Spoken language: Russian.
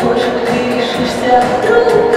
Может, ты решишься трудно?